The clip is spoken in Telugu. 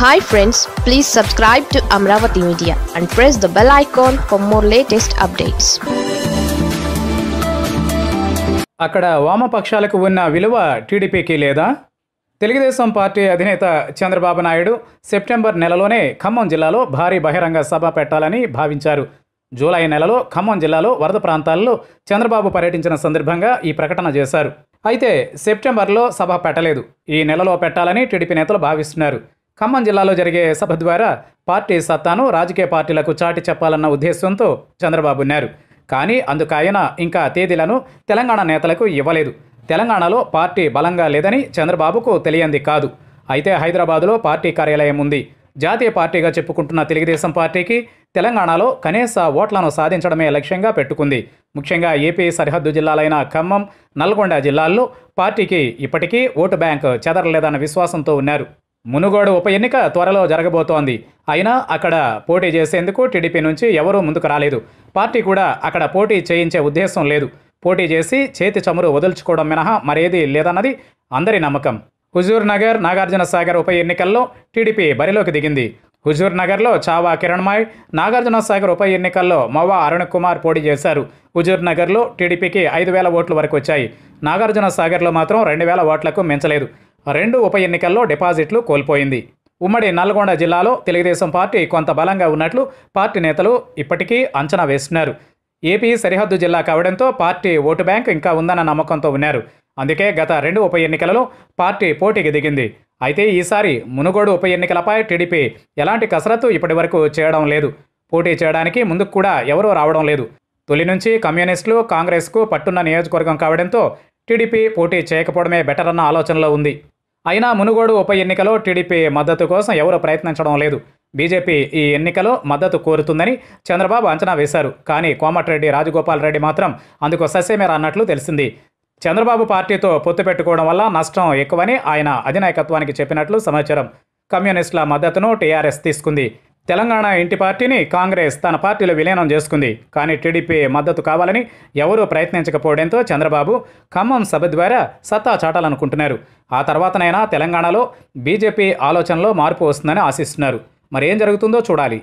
Hi friends please subscribe to Amaravati media and press the bell icon for more latest updates అక్కడ వామపక్షాలకు ఉన్న విలువ టీడీపీకి లేదా? తెలుగుదేశం పార్టీ అధినేత చంద్రబాబు నాయుడు సెప్టెంబర్ నెలలోనే ఖమ్మం జిల్లాలో భారీ బహిరంగ సభ పెట్టాలని భావించారు. జూలై నెలలో ఖమ్మం జిల్లాలో వరద ప్రాంతాల్లో చంద్రబాబు పర్యటించిన సందర్భంగా ఈ ప్రకటన చేశారు. అయితే సెప్టెంబర్లో సభ పెట్టలేదు. ఈ నెలలో పెట్టాలని టీడీపీ నేతలు భావిస్తున్నారు. ఖమ్మం జిల్లాలో జరిగే సభ ద్వారా పార్టీ సత్తాను రాజకీయ పార్టీలకు చాటి చెప్పాలన్న ఉద్దేశంతో చంద్రబాబు ఉన్నారు. కానీ అందుకు ఆయన ఇంకా తేదీలను తెలంగాణ నేతలకు ఇవ్వలేదు. తెలంగాణలో పార్టీ బలంగా లేదని చంద్రబాబుకు తెలియంది కాదు. అయితే హైదరాబాదులో పార్టీ కార్యాలయం ఉంది. జాతీయ పార్టీగా చెప్పుకుంటున్న తెలుగుదేశం పార్టీకి తెలంగాణలో కనీస ఓట్లను సాధించడమే లక్ష్యంగా పెట్టుకుంది. ముఖ్యంగా ఏపీ సరిహద్దు జిల్లాలైన ఖమ్మం నల్గొండ జిల్లాల్లో పార్టీకి ఇప్పటికీ ఓటు బ్యాంక్ చెదరలేదన్న విశ్వాసంతో ఉన్నారు. మునుగోడు ఉప ఎన్నిక త్వరలో జరగబోతోంది. అయినా అక్కడ పోటీ చేసేందుకు టీడీపీ నుంచి ఎవరూ ముందుకు రాలేదు. పార్టీ కూడా అక్కడ పోటీ చేయించే ఉద్దేశం లేదు. పోటీ చేసి చేతి చమురు వదుల్చుకోవడం మినహా మరేది లేదన్నది అందరి నమ్మకం. హుజూర్ నగర్ నాగార్జున సాగర్ ఉప ఎన్నికల్లో టీడీపీ బరిలోకి దిగింది. హుజూర్ నగర్లో చావా కిరణ్మాయ్ నాగార్జున సాగర్ ఉప ఎన్నికల్లో మవ్వా అరుణ్ కుమార్ పోటీ చేశారు. హుజూర్ నగర్లో టీడీపీకి ఐదు వేల ఓట్ల వరకు వచ్చాయి. నాగార్జున సాగర్లో మాత్రం రెండు వేల ఓట్లకు మించలేదు. రెండు ఉప ఎన్నికల్లో డిపాజిట్లు కోల్పోయింది. ఉమ్మడి నల్గొండ జిల్లాలో తెలుగుదేశం పార్టీ కొంత బలంగా ఉన్నట్లు పార్టీ నేతలు ఇప్పటికీ అంచనా వేస్తున్నారు. ఏపీ సరిహద్దు జిల్లా కావడంతో పార్టీ ఓటు బ్యాంక్ ఇంకా ఉందన్న నమ్మకంతో ఉన్నారు. అందుకే గత రెండు ఉప ఎన్నికలలో పార్టీ పోటీకి దిగింది. అయితే ఈసారి మునుగోడు ఉప ఎన్నికలపై టీడీపీ ఎలాంటి కసరత్తు ఇప్పటి వరకు చేయడం లేదు. పోటీ చేయడానికి ముందుకు కూడా ఎవరూ రావడం లేదు. తొలి నుంచి కమ్యూనిస్టులు కాంగ్రెస్కు పట్టున్న నియోజకవర్గం కావడంతో టీడీపీ పోటీ చేయకపోవడమే బెటర్ అన్న ఆలోచనలో ఉంది. అయినా మునుగోడు ఉప ఎన్నికలో టీడీపీ మద్దతు కోసం ఎవరూ ప్రయత్నించడం లేదు. బీజేపీ ఈ ఎన్నికలో మద్దతు కోరుతుందని చంద్రబాబు అంచనా వేశారు. కానీ కోమటిరెడ్డి రాజగోపాల్ రెడ్డి మాత్రం అందుకు ససేమేర అన్నట్లు తెలిసింది. చంద్రబాబు పార్టీతో పొత్తు పెట్టుకోవడం వల్ల నష్టం ఎక్కువని ఆయన అధినాయకత్వానికి చెప్పినట్లు సమాచారం. కమ్యూనిస్టుల మద్దతును టీఆర్ఎస్ తీసుకుంది. తెలంగాణ ఇంటి పార్టీని కాంగ్రెస్ తన పార్టీలో విలీనం చేసుకుంది. కానీ టీడీపీ మద్దతు కావాలని ఎవరూ ప్రయత్నించకపోవడంతో చంద్రబాబు ఖమ్మం సభ ద్వారా సత్తా చాటాలనుకుంటున్నారు. ఆ తర్వాతనైనా తెలంగాణలో బీజేపీ ఆలోచనలో మార్పు వస్తుందని ఆశిస్తున్నారు. మరేం జరుగుతుందో చూడాలి.